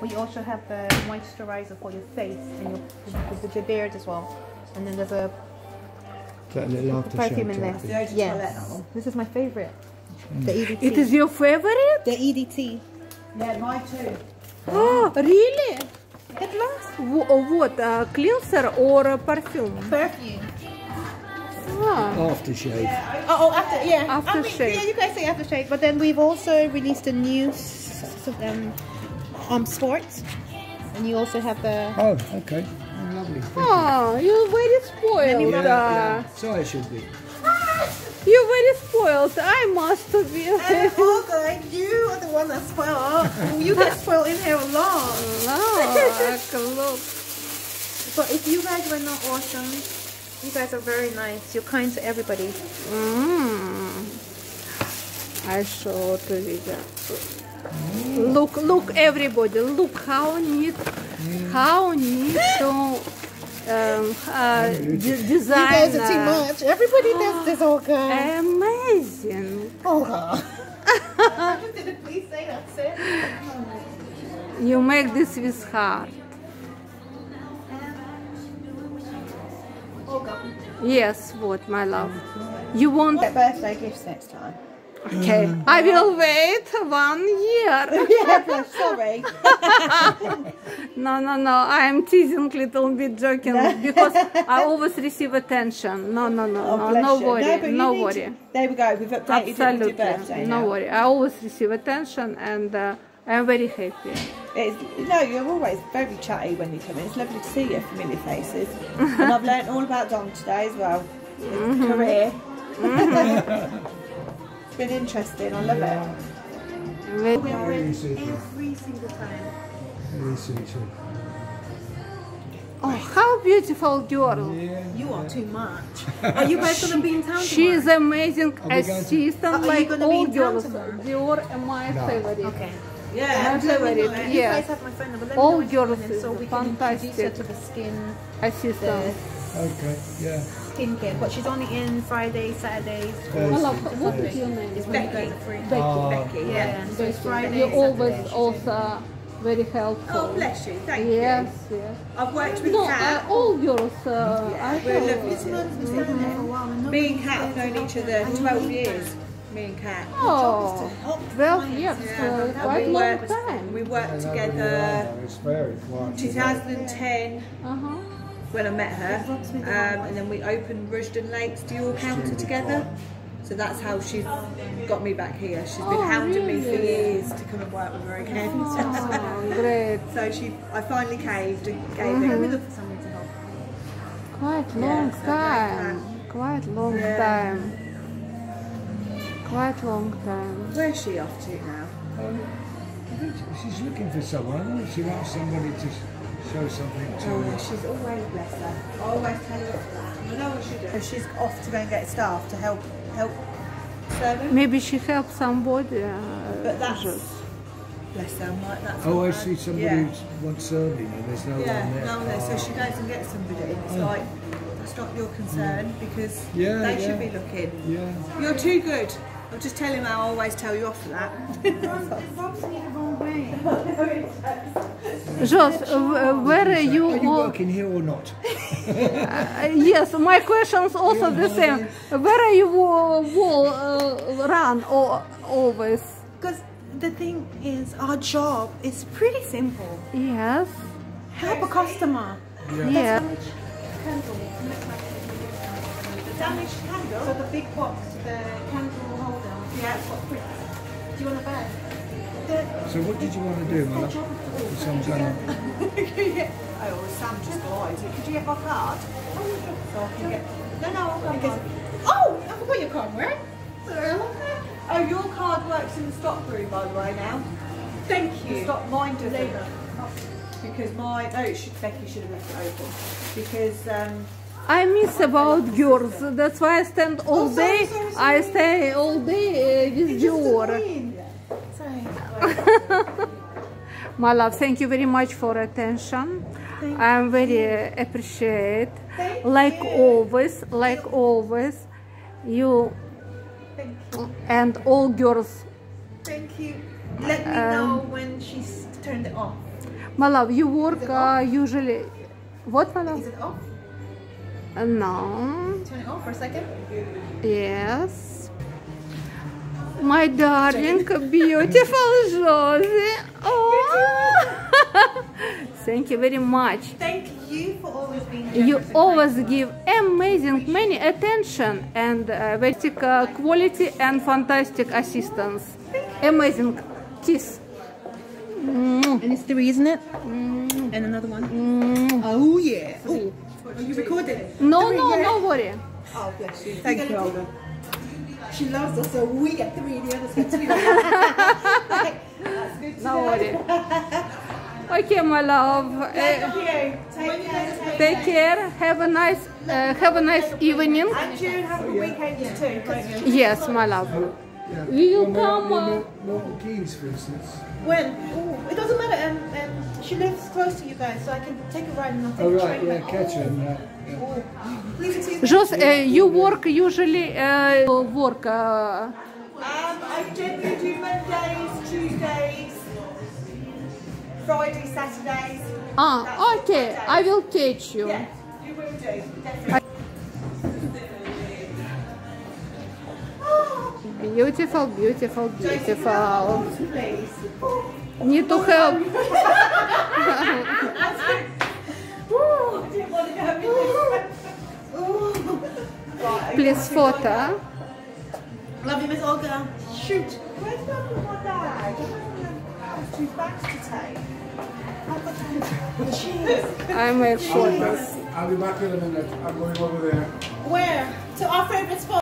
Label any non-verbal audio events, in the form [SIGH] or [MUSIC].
We also have the moisturizer for your face and your, with your beard as well. And then there's a that a little perfume aftershave in there. type The thing? Eau de Toilette, that Yes. This is my favorite. The EDT. It is your favorite? the EDT. Yeah, mine too. Oh, [GASPS] really? It lasts. Wh- What, uh, cleanser or a perfume? Perfume. Ah, Aftershave. Oh, oh, after yeah. I mean, Aftershave. yeah, you guys say aftershave, but then we've also released a new s- s- um, um sports, and you also have the. Oh, okay. Oh, lovely. Thank you. oh you're very spoiled. Yeah, uh, yeah. So it should be. [LAUGHS] You're very spoiled. I must be. And Olga, you are the one that's spoiled. [LAUGHS] you get spoiled in here a lot. look. [LAUGHS] But if you guys were not awesome, you guys are very nice. You're kind to everybody. Mm. I show to video. Look, look, everybody, look how neat, how neat to um, uh, de- You design. guys are too uh, much. Everybody does this, Olga. Amazing. [LAUGHS] Olga. Please say that's it. You make this with heart. Yes, what, my love? You want? Get birthday gifts next time. Okay, I will wait one year. [LAUGHS] yeah, sorry. [LAUGHS] No, no, no. I am teasing, little bit joking because I [LAUGHS] always receive attention. No, no, no, Oh, no, no worry, you no worry. to- there we go. We've updated Absolutely, birthday no now. worry. I always receive attention, and uh, I am very happy. It's, no, you're always very chatty when you come in. It's lovely to see your familiar faces. and I've learnt all about Dom today as well. His Mm-hmm. career. it's been interesting. I love it. Very- Very super. Every single time. Very super. Oh, how beautiful girl! Yeah. You are too much. [LAUGHS] Are you guys going to be in town She is amazing we to- assistant, like gonna be all in girls. tomorrow? Dior are my No. favorite. Okay. Yeah, let me favorite, know. You guys have my phone number. All know girls so we can introduce her fantastic. to the skin, Assistant. Okay, yeah. Skincare. But she's only in Fridays, Saturdays. Thursday, My love, what is your name? It's when you're. Becky. Ah. Becky, yeah. So it's Friday. You're always Saturday. also very helpful. Oh, bless you. Thank Yes, you. yes. I've worked with No, Kat. uh, all girls. Uh, I We're have- lovely. Me and Kat have known each other 12 years. Me and Kat. Oh, 12 years, uh, quite we long worked, time. We worked together It's very quiet. 2010 Uh-huh. When I met her, um, and then we opened Rushden Lakes Dior Counter together. So that's how she's got me back here. She's been Oh, hounding me for years to come and work with her again. Oh, great. [LAUGHS] so she, I finally caved and gave Mm-hmm. in. We look for somebody to help. Quite long so time. Quite long Yeah. time. Quite long time. Where's she off to now? Um, I think she's looking for someone. I don't know if she wants somebody to show something to Oh, her. she's always bless her. Always tell her that. I know what she does. she's off to go and get staff to help help serve Maybe she helps somebody. Uh, But that's just- bless her. Like that's Oh, I see somebody Yeah. who wants serving and there's no Yeah, one there. no, no. So Oh. she goes and gets somebody. It's Oh. like that's not your concern because Yeah, they yeah. should be looking. Yeah. You're too good. I'm just tell her I always tell you off for that. [LAUGHS] Jos, uh, where are you? [LAUGHS] Are you all- working here or not? Uh, yes, my question is also the same. Where are you uh, will uh, run or always? Because the thing is, our job is pretty simple. Yes, Help a customer. yeah. The damaged candle. So the big box, the candle holder. Yeah, it's got bricks. Do you want a bag? So what did you want to do, my love? Some [LAUGHS] kind oh, well, Sam just lied. Could you get my card? So I can get. No, no, I'll go. Because... Oh, I forgot your card. Where? Oh, your card works in the stock room, by the way, now. Thank you. Stop mine doesn't. Because my oh, it should, Becky should have left it open. Because um, I miss about girls. That's why I stand all Oh, sorry, day. sorry, I sorry. stay all day uh, with Dior. Sorry. [LAUGHS] My love, thank you very much for attention. I'm very uh, appreciate. Thank Like you. always, like always, you Thank you. and all girls. Thank you. Let me know when she's turned off. My love, you work uh, usually. What, my love? Is it off? Uh, no. Turn it off for a second. Yes. My darling, beautiful Josie. Oh. [LAUGHS] Thank you very much. Thank you for always being here. You always give amazing many attention and uh, very uh, quality and fantastic assistance. Amazing. Kiss. And it's three, isn't it? And another one. Oh yeah. Oh, are you recording? No, Three, no, yeah. no worry. Oh bless you. Thank you, Olga. She loves us, so we get three, the others get two. That's good to No know. worry. Okay, my love. Uh, you. Take care. take care. Have a nice, uh, have a nice evening. And June, have a weekend too. Yes, my love. Yeah. You Well, come, Mil- uh, Mil- Milton for instance. When? Ooh, it doesn't matter. Um, um, she lives close to you guys, so I can take a ride and I'll take Oh, a right, train yeah, back. catch him. Yeah, yeah. Oh. Leave it to you. Jos, uh, you work usually uh, work. Uh, Um, I generally do Mondays, Tuesdays, Fridays, Saturdays. ah, okay. I will teach you. Yeah, you will do, definitely. Beautiful, beautiful, beautiful. Need to help. Ooh, I didn't want to go in this. Ooh. Right, Please photo. Love you, Miss Olga. Shoot. Where's my my bag? I have two bags to take. I've got to Cheers. I make I'll photos. I'll be back in a minute. I'm going over there. Where? To our favourite spot.